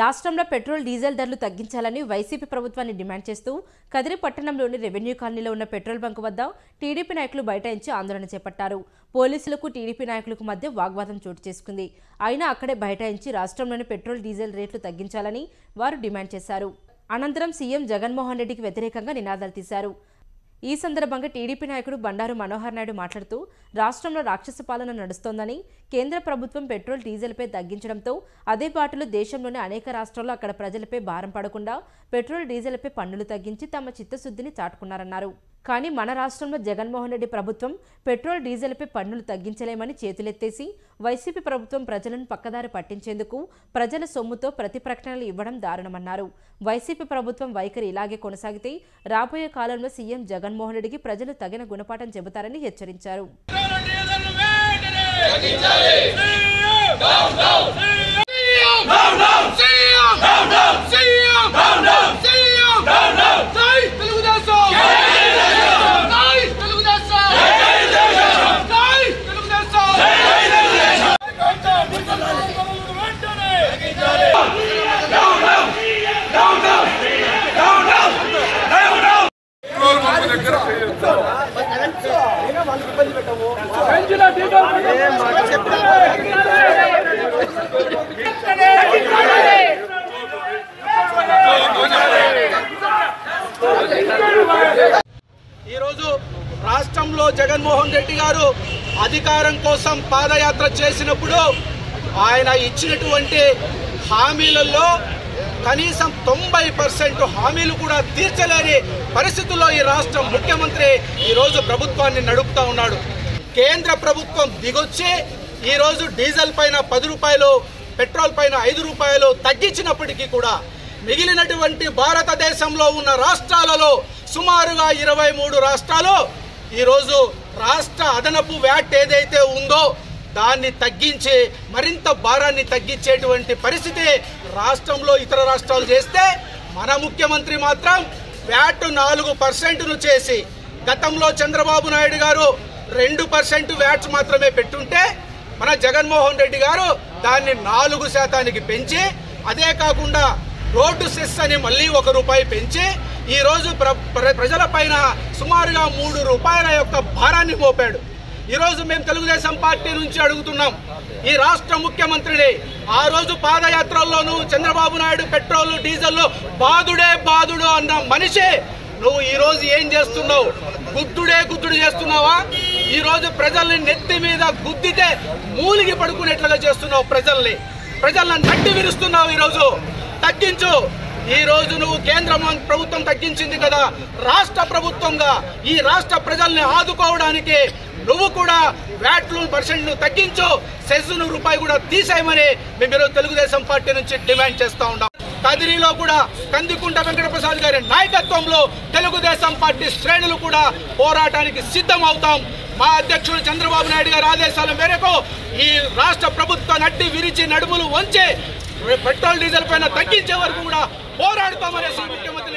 రాష్ట్రంలో petrol diesel ధరలు తగ్గించాలని వైసీపీ ప్రభుత్వాన్ని డిమాండ్ చేస్తూ కదిరి పట్టణంలోని రెవెన్యూ కాలనీలో ఉన్న పెట్రోల్ బంక్ వద్ద టీడీపీ నాయకులు బైఠాయించి ఆందోళన చేపట్టారు. పోలీసులకు టీడీపీ నాయకులకు మధ్య వాగ్వాదం చోటు చేసుకుంది. అయినా అక్కడే బైఠాయించి రాష్ట్రంలోని పెట్రోల్ డీజిల్ రేట్లు తగ్గించాలని వారు డిమాండ్ చేశారు. అనంతరం సీఎం జగన్మోహన్ రెడ్డికి వ్యతిరేకంగా నినాదాలు తీశారు. ఈ సందర్భంగా టీడీపీ నాయకుడు బండారు మనోహర్ నాయుడు మాట్లాడుతూ రాష్ట్రంలో రాక్షస పాలన నడుస్తోందని కేంద్ర ప్రభుత్వం పెట్రోల్ డీజిల్పై తగ్గించడంతో అదే బాటలో దేశంలోని అనేక రాష్ట్రాల్లో అక్కడ ప్రజలపై భారం పడకుండా పెట్రోల్ డీజిల్పై పన్నులు తగ్గించి తమ చిత్తశుద్ధిని చాటుకున్నారన్నారు. కానీ మన రాష్ట్రంలో జగన్మోహన్ రెడ్డి ప్రభుత్వం పెట్రోల్ డీజిల్పై పన్నులు తగ్గించలేమని చేతులెత్తేసి వైసీపీ ప్రభుత్వం ప్రజలను పక్కదారి పట్టించేందుకు ప్రజల సొమ్ముతో ప్రతి ప్రకటనలు ఇవ్వడం దారుణమన్నారు. వైసీపీ ప్రభుత్వం వైఖరి ఇలాగే కొనసాగితే రాబోయే కాలంలో సీఎం జగన్మోహన్ రెడ్డికి ప్రజలు తగిన గుణపాఠం చెబుతారని హెచ్చరించారు. ఈరోజు రాష్ట్రంలో జగన్మోహన్ రెడ్డి గారు అధికారం కోసం పాదయాత్ర చేసినప్పుడు ఆయన ఇచ్చినటువంటి హామీలలో కనీసం తొంభై పర్సెంట్ హామీలు కూడా తీర్చలేని పరిస్థితుల్లో ఈ రాష్ట్ర ముఖ్యమంత్రి ఈరోజు ప్రభుత్వాన్ని నడుపుతా ఉన్నాడు. కేంద్ర ప్రభుత్వం దిగొచ్చి ఈరోజు డీజిల్ పైన పది రూపాయలు పెట్రోల్ పైన ఐదు రూపాయలు తగ్గించినప్పటికీ కూడా మిగిలినటువంటి భారతదేశంలో ఉన్న రాష్ట్రాలలో సుమారుగా ఇరవై మూడు రాష్ట్రాలు ఈరోజు రాష్ట్ర అదనపు వ్యాట్ ఏదైతే ఉందో దాన్ని తగ్గించి మరింత భారాన్ని తగ్గించేటువంటి పరిస్థితి రాష్ట్రంలో ఇతర రాష్ట్రాలు చేస్తే మన ముఖ్యమంత్రి మాత్రం వ్యాట్ నాలుగు పర్సెంట్ను చేసి గతంలో చంద్రబాబు నాయుడు గారు రెండు పర్సెంట్ వ్యాట్స్ మాత్రమే పెట్టుంటే మన జగన్మోహన్ రెడ్డి గారు దాన్ని నాలుగు శాతానికి పెంచి అదే కాకుండా రోడ్డు సెస్ అని మళ్ళీ ఒక రూపాయి పెంచి ఈరోజు ప్ర ప్ర- ప్రజలపైన సుమారుగా మూడు రూపాయల యొక్క భారాన్ని మోపాడు. ఈరోజు మేము తెలుగుదేశం పార్టీ నుంచి అడుగుతున్నాం ఈ రాష్ట్ర ముఖ్యమంత్రిని. ఆ రోజు పాదయాత్రల్లోనూ చంద్రబాబు నాయుడు పెట్రోల్ డీజిల్ బాదుడే బాదుడు అన్న మనిషి. నువ్వు ఈ రోజు ఏం చేస్తున్నావు? గుద్దుడే గుద్దుడు చేస్తున్నావా? ఈ రోజు ప్రజల్ని నెత్తి మీద గుద్దితే మూలిగి పడుకునేట్లుగా చేస్తున్నావు ప్రజల్ని. ప్రజలను నట్టి విరుస్తున్నావు ఈరోజు. తగ్గించు. ఈ రోజు నువ్వు కేంద్ర ప్రభుత్వం తగ్గించింది కదా. రాష్ట్ర ప్రభుత్వంగా ఈ రాష్ట్ర ప్రజల్ని ఆదుకోవడానికి నువ్వు కూడా వ్యాట్లు పర్సెంట్ తగ్గించు. సెస్సును రూపాయి కూడా తీసేయమని మేము ఈరోజు తెలుగుదేశం పార్టీ నుంచి డిమాండ్ చేస్తా ఉన్నాం. కదిరిలో కూడా కందికుంట వెంకటప్రసాద్ గారి నాయకత్వంలో తెలుగుదేశం పార్టీ శ్రేణులు కూడా పోరాటానికి సిద్ధం అవుతాం మా అధ్యక్షుడు చంద్రబాబు నాయుడు గారి ఆదేశాల మేరకు ఈ రాష్ట్ర ప్రభుత్వ నట్టి విరిచి నడుములు వంచి పెట్రోల్ డీజిల్ పైన తగ్గించే వరకు కూడా పోరాడుతామనేసి ముఖ్యమంత్రి